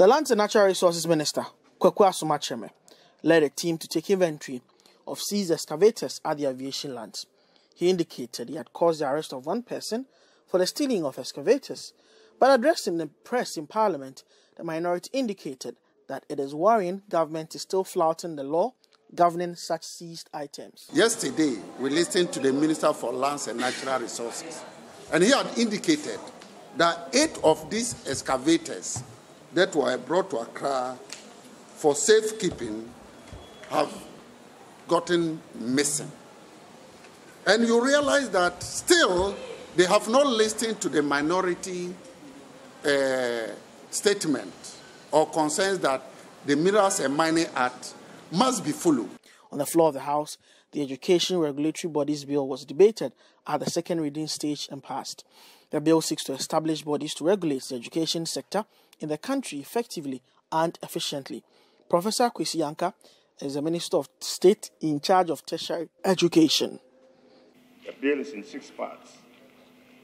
The Lands and Natural Resources Minister, Kwaku Asomah led a team to take inventory of seized excavators at the aviation lands. He indicated he had caused the arrest of one person for the stealing of excavators, but addressing the press in Parliament, the minority indicated that it is worrying government is still flouting the law governing such seized items. Yesterday, we listened to the Minister for Lands and Natural Resources, and he had indicated that eight of these excavators that were brought to Accra for safekeeping have gotten missing. And you realize that still they have not listened to the minority uh, statement or concerns that the Minerals and Mining Act must be followed. On the floor of the House, the Education Regulatory Bodies Bill was debated at the second reading stage and passed. The bill seeks to establish bodies to regulate the education sector in the country effectively and efficiently. Professor Kwesi Yankah is the Minister of State in charge of tertiary education. The bill is in six parts.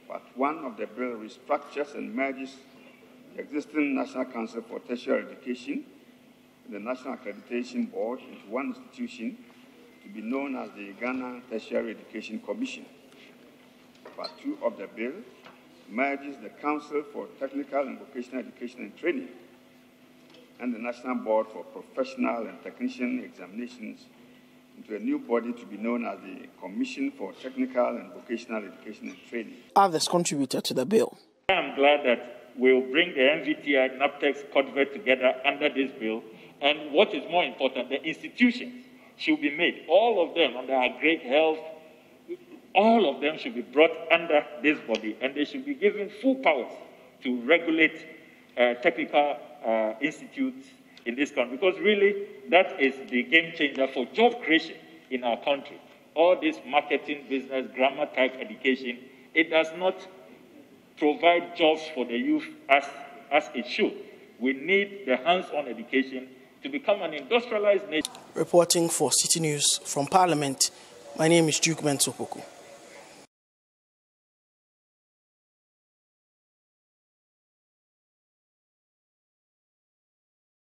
Part one of the bill restructures and merges the existing National Council for Tertiary Education and the National Accreditation Board into one institution to be known as the Ghana Tertiary Education Commission. Part two of the bill merges the Council for Technical and Vocational Education and Training and the National Board for Professional and Technician Examinations into a new body to be known as the Commission for Technical and Vocational Education and Training. Others contributed to the bill. I'm glad that we'll bring the NVTI, NABPTEX, COTVET together under this bill. And what is more important, the institutions should be made. All of them under our great health, all of them should be brought under this body and they should be given full powers to regulate uh, technical uh, institutes in this country because really that is the game changer for job creation in our country. All this marketing, business, grammar type education, it does not provide jobs for the youth as, as it should. We need the hands on education to become an industrialized nation. Reporting for Citi News from Parliament, my name is Duke Mensah Opoku.